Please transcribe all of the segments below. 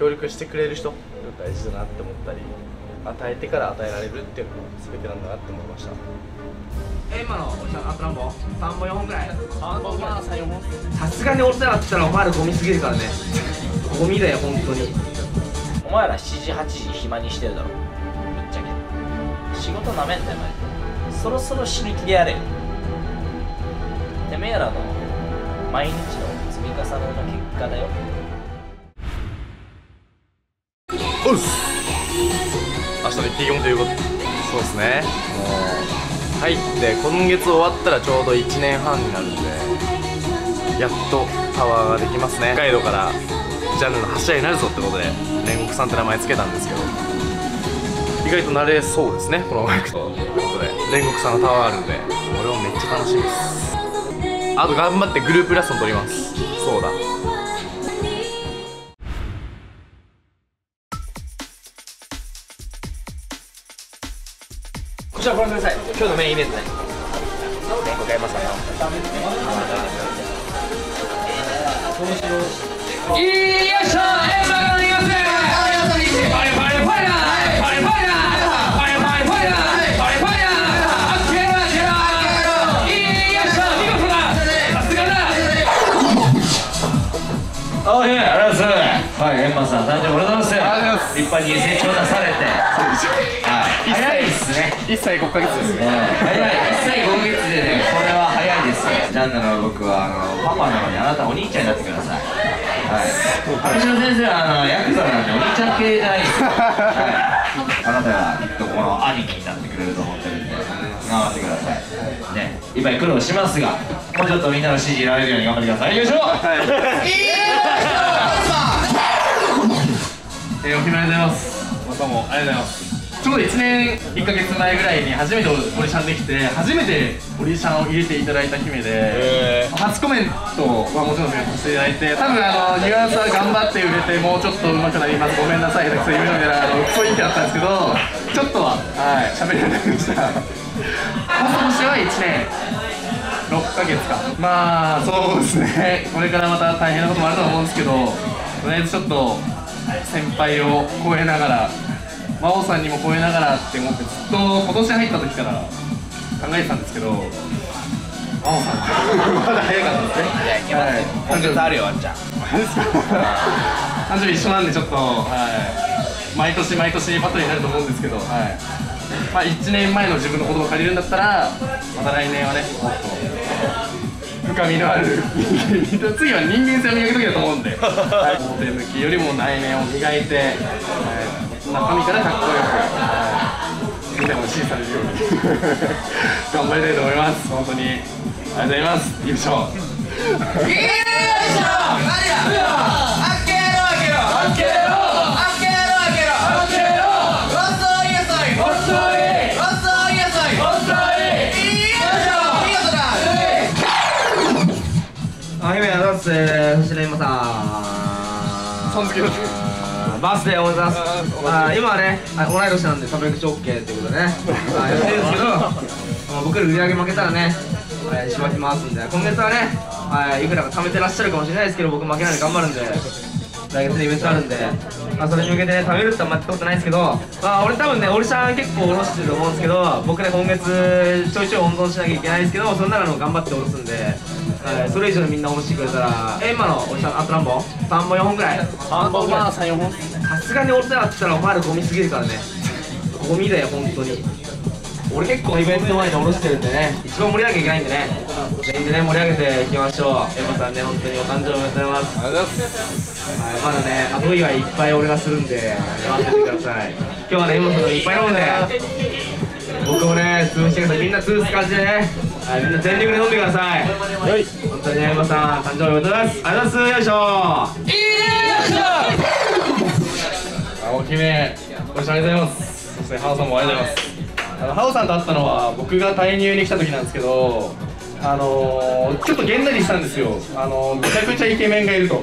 協力してくれる人。が大事だなって思ったり与えてから与えられるっていうのが全てなんだなって思いました。え今のおじさんあと何本 ?3 本4本ぐらい。3本まあ34本さすがに俺らだったらお前らゴミすぎるからね。ゴミだよ本当に。お前ら7時8時暇にしてるだろ。ぶっちゃけ。仕事なめんだよマジでそろそろ死ぬ気でやれ。てめえらの毎日の積み重ねの結果だよおっす明日の一滴もということそうですね。もう入って今月終わったらちょうど1年半になるんでやっとタワーができますね。北海道からジャンルの柱になるぞってことで煉獄さんって名前つけたんですけど。意外と慣れそうですねこのままいくと。という。ことで煉獄さんのタワーあるんで。俺もめっちゃ楽しみです。あと頑張ってグループラストも取ります。そうだご覧ください今日のメインイベントねございますよいしょえー、まだできますパリパリパリパリだパリパリだパリパリパリだパリパリだあっけろあっけろよいしょ見事ださすがだあ、いや、ありがとうございます。はい、エンマさん、誕生日おめでとうございます。立派に成長なされて。はい、早いですね。1歳5ヶ月ですね早い、1歳5ヶ月でね、これは早いです。ジャンヌの僕は、あの、パパなのに、あなたお兄ちゃんになってください。はい。私の先生は、あの、ヤクザなんで、お兄ちゃん系じゃないです。はい。あなたがきっとこの兄貴になってくれると思ってるんで、頑張ってください。ね、いっぱい苦労しますが、もうちょっとみんなの支持得られるように頑張ってください。よいしょ。えー、お暇ありがとうございます。またもありがとうございます。ちょうど1年1ヶ月前ぐらいに初めてオリシャンできて、初めてオリシャンを入れていただいた姫で、初コメントはもちろんさせていただいて、多分あのニュアンスは頑張って売れて、もうちょっと上手くなります、ごめんなさい、下手くそ言うのみたいな、あのクソいい気だったんですけど、ちょっとは、はい、喋れるようになりました。今年は1年。6ヶ月かまあそうですねこれからまた大変なこともあると思うんですけどとりあえずちょっと先輩を超えながら真央さんにも超えながらって思ってずっと今年入った時から考えてたんですけど真央さんまだ早かったですねいやいけますよ今月あるよあんちゃん。誕生日一緒なんでちょっと、はい、毎年毎年バトルになると思うんですけど、はい。まあ、1年前の自分の言葉を借りるんだったらまた来年はねもっと深みのある次は人間性を磨く時だと思うんで、はい、表向きよりも内面を磨いて、はい、中身からかっこよく、はい、みんなも支持されるように 頑張りたいと思います。本当に。ありがとうございます。よいしょ。あ、姫あざっすそしてね、今ささんバースデーおめでとうございます。あ今はねあ同い年なんで食べ口 OK っていうことでね。あやってるんですけど まあ僕ら売り上げ負けたらねはいしばきますんで今月はねはいいくらか貯めてらっしゃるかもしれないですけど僕負けないで頑張るんで来月のイベントあるんで、まあ、それに向けてね貯めるってあんまやったことないですけどまあ俺多分ねオリシャン結構下ろしてると思うんですけど僕ね今月ちょいちょい温存しなきゃいけないですけどその中でも頑張って下ろすんではい、それ以上にみんな下ろしてくれたらえ今のオリシャンあと何本 ?3 本4本ぐらい？3本まあ34本さすがに俺らって言ったらお前らゴミすぎるからね。ゴミだよ本当に。俺結構イベントの前に下ろしてるんでね。一番盛り上げいけないんでね。全員でね盛り上げていきましょう。エマさんね本当にお誕生日おめでとうございます。ありがとうございます。はい、まだね、後祝いいっぱい俺がするんで、待っててください。今日はね、今そのいっぱい飲むんで、僕もね、潰してください。みんな潰す感じでね、はい、みんな全力で飲んでください。はい。本当にね、エマさん、誕生日おめでとうございます。ありがとうございます。よいしょあお姫、ご視聴ありがとうございます。そして、ハオさんもありがとうございます。あのハオさんと会ったのは、僕が退入に来た時なんですけど、あのー、ちょっとげんなりしたんですよ。あのー、めちゃくちゃイケメンがいると。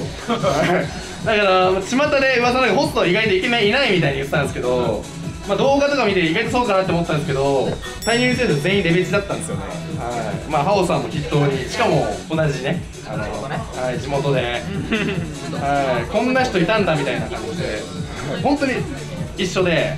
だから、巷で噂のホストは意外とイケメンいないみたいに言ってたんですけど、まあ、動画とか見て意外とそうかなって思ったんですけど、退入生徒全員レベチだったんですよね。はい。まあ、ハオさんも筆頭に、しかも同じね、あの、ははい、地元で、はい、こんな人いたんだみたいな感じで。本当に一緒で。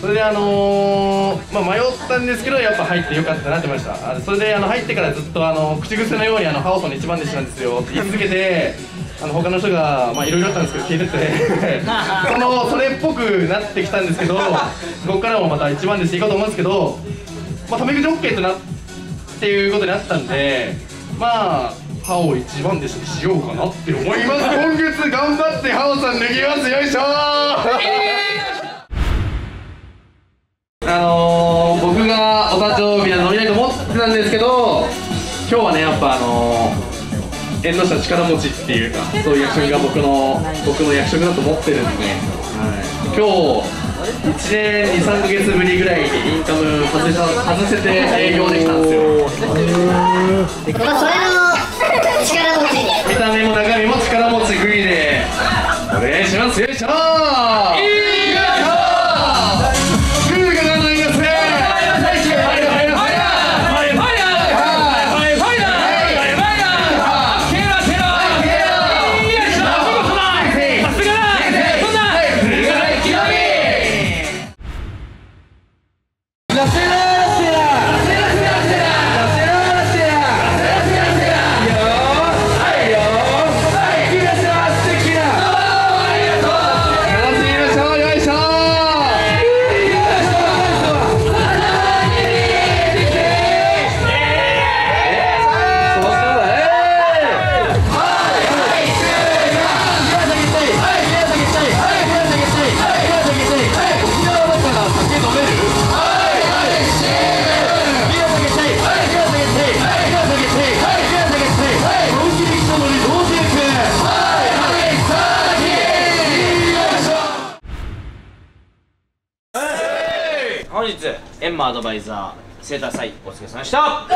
それであのーまあ、迷ったんですけどやっぱ入ってよかったなって思いました。あそれであの入ってからずっとあの口癖のようにあのハオソンの一番弟子なんですよって言い続けてあの他の人がまあいろいろあったんですけど聞いてて。そのそれっぽくなってきたんですけどここからもまた一番弟子いこうと思うんですけどまあタメ口 OK となっていうことになったんでまあハオを一番弟子にしようかなって思います。今月頑張ってハオさん脱ぎます。よいしょあー、縁の下力持ちっていうかそういう役職が僕の僕の役職だと思ってるんで、はい、今日1年23ヶ月ぶりぐらいにインカム外せ外せて営業できたんですよ。まあそれの力持ち。に見た目も中身も力持ちグリで。お願いします。よいしょ楽マアドバイザー生誕祭お疲れ様でした。は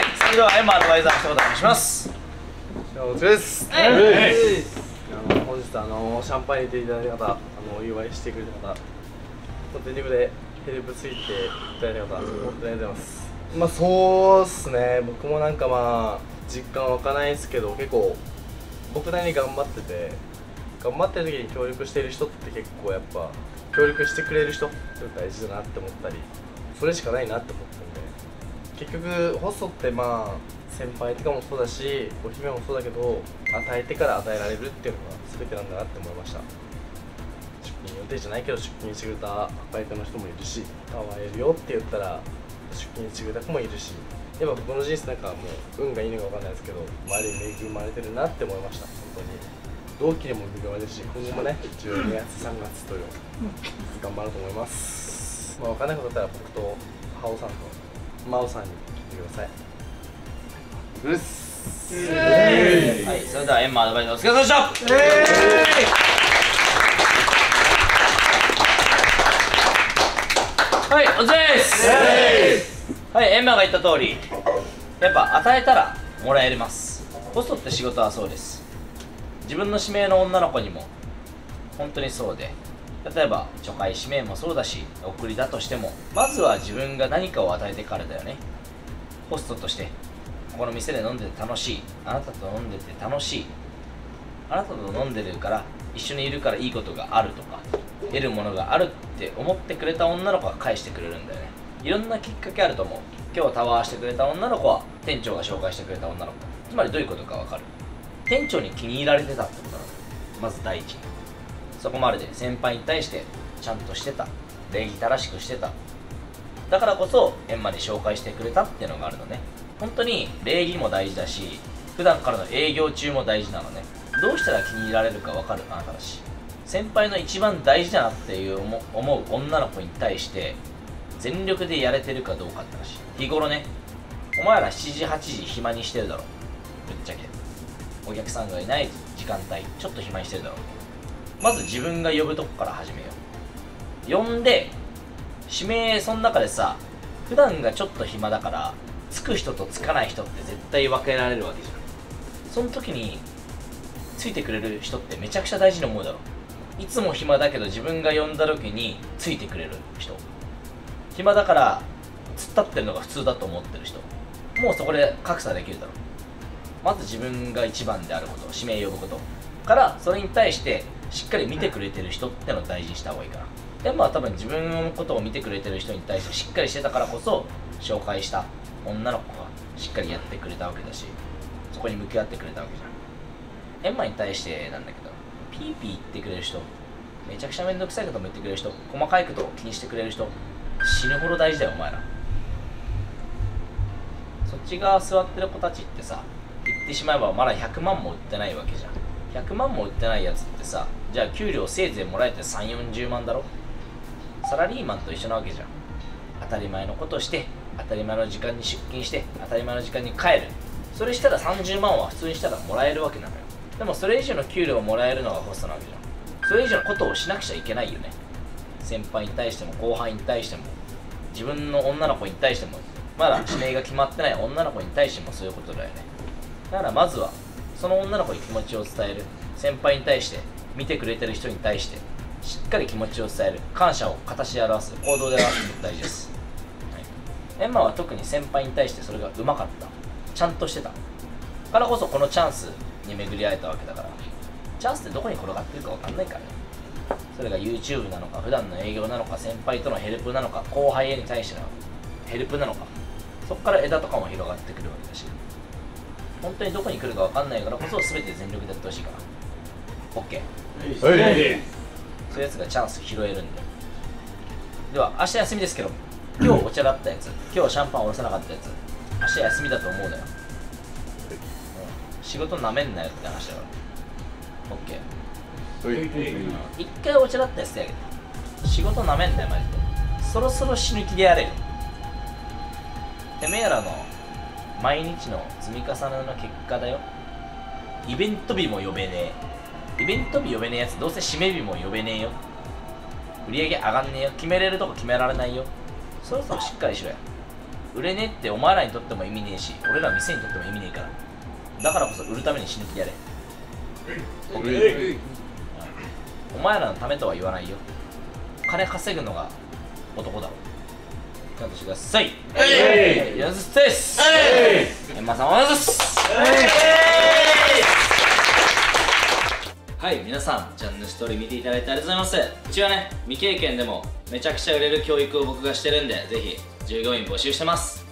いそれではエンマアドバイザー一言お願いします。お疲れです。あの本日あのシャンパン入れていただいた方あのお祝いしてくれた方全力でヘルプついていただいた方本当にありがとうございます。まあそうっすね。僕もなんかまあ実感湧かないですけど結構僕なりに頑張ってて頑張ってる時に協力してる人って結構やっぱ協力してくれる人って大事だなって思ったりそれしかないなって思ったんで結局ホストってまあ先輩とかもそうだしお姫もそうだけど与えてから与えられるっていうのが全てなんだなって思いました。出勤予定じゃないけど出勤してくれた相手の人もいるし可愛えるよって言ったら出勤してくれた子もいるしやっぱ僕の人生なんかもう運がいいのか分かんないですけど周りに恵まれてるなって思いました本当に。同期にも恵まれるし今後もね12月3月という頑張ると思います。まあ分かんないことだったら僕とハオさんとマオさんに聞いてください。うっすはいそれではエンマアドバイザーお疲れ様でした。はいお疲れです。はいエンマが言った通りやっぱ与えたらもらえます。ホストって仕事はそうです自分の指名の女の子にも本当にそうで例えば初回指名もそうだし送りだとしてもまずは自分が何かを与えてからだよね。ホストとしてこの店で飲んでて楽しい。あなたと飲んでて楽しい。あなたと飲んでるから一緒にいるからいいことがあるとか得るものがあるって思ってくれた女の子が返してくれるんだよね。いろんなきっかけあると思う。今日タワーしてくれた女の子は店長が紹介してくれた女の子。つまりどういうことかわかる。店長に気に入られてたってことなのまず第一。そこまでで先輩に対してちゃんとしてた礼儀正しくしてた。だからこそエンマに紹介してくれたっていうのがあるのね。本当に礼儀も大事だし普段からの営業中も大事なのね。どうしたら気に入られるか分かるあなただし。先輩の一番大事だなっていう思う女の子に対して全力でやれてるかどうかって話。日頃ねお前ら7時8時暇にしてるだろ。ぶっちゃけ。お客さんがいない時間帯ちょっと暇にしてるだろう。まず自分が呼ぶとこから始めよう。呼んで指名その中でさ普段がちょっと暇だからつく人とつかない人って絶対分けられるわけじゃん。その時についてくれる人ってめちゃくちゃ大事に思うだろいつも暇だけど自分が呼んだ時についてくれる人。暇だから突っ立ってるのが普通だと思ってる人。もうそこで格差できるだろう。まず自分が一番であること指名呼ぶことからそれに対してしっかり見てくれてる人ってのを大事にした方がいいかな。でまあ多分自分のことを見てくれてる人に対してしっかりしてたからこそ紹介した女の子がしっかりやってくれたわけだしそこに向き合ってくれたわけじゃん。エンマに対してなんだけどピーピー言ってくれる人めちゃくちゃめんどくさいことも言ってくれる人細かいことを気にしてくれる人死ぬほど大事だよお前ら。そっち側座ってる子たちってさ言ってしまえばまだ100万も売ってないわけじゃん。100万も売ってないやつってさじゃあ給料せいぜいもらえて3 4 0万だろ？サラリーマンと一緒なわけじゃん。当たり前のことして当たり前の時間に出勤して当たり前の時間に帰る。それしたら30万は普通にしたらもらえるわけなのよ。でもそれ以上の給料をもらえるのがホストなわけじゃん。それ以上のことをしなくちゃいけないよね。先輩に対しても後輩に対しても自分の女の子に対してもまだ指名が決まってない女の子に対してもそういうことだよね。だからまずはその女の子に気持ちを伝える。先輩に対して見てくれてる人に対してしっかり気持ちを伝える。感謝を形で表す。行動で表すのが大事です、はい、エンマは特に先輩に対してそれがうまかった。ちゃんとしてた。からこそこのチャンスに巡り会えたわけだから。チャンスってどこに転がってるか分かんないからね。それが YouTube なのか普段の営業なのか先輩とのヘルプなのか後輩へに対してのヘルプなのか。そこから枝とかも広がってくるわけだし。本当にどこに来るか分かんないからこそ全て全力でやってほしいから。OK そういうやつがチャンス拾えるんで。では明日休みですけど今日お茶だったやつ今日シャンパンおろさなかったやつ明日休みだと思うなよ、うん、仕事なめんなよって話だから。OK 一回お茶だったやつであげて。仕事なめんなよマジで。そろそろ死ぬ気でやれよ。てめえらの毎日の積み重ねの結果だよ。イベント日も呼べねえ。イベント日呼べねえやつどうせ締め日も呼べねえよ。売り上げ上がんねえよ。決めれるとこ決められないよ。そろそろしっかりしろよ。売れねえってお前らにとっても意味ねえし俺ら店にとっても意味ねえから。だからこそ売るために死ぬ気やれ。お前らのためとは言わないよ。金稼ぐのが男だろちゃんとしてください。はい。やずです。エンマさんおはようございます。はい。皆さんチャンネルストーリー見ていただいてありがとうございます。うちはね未経験でもめちゃくちゃ売れる教育を僕がしてるんでぜひ従業員募集してます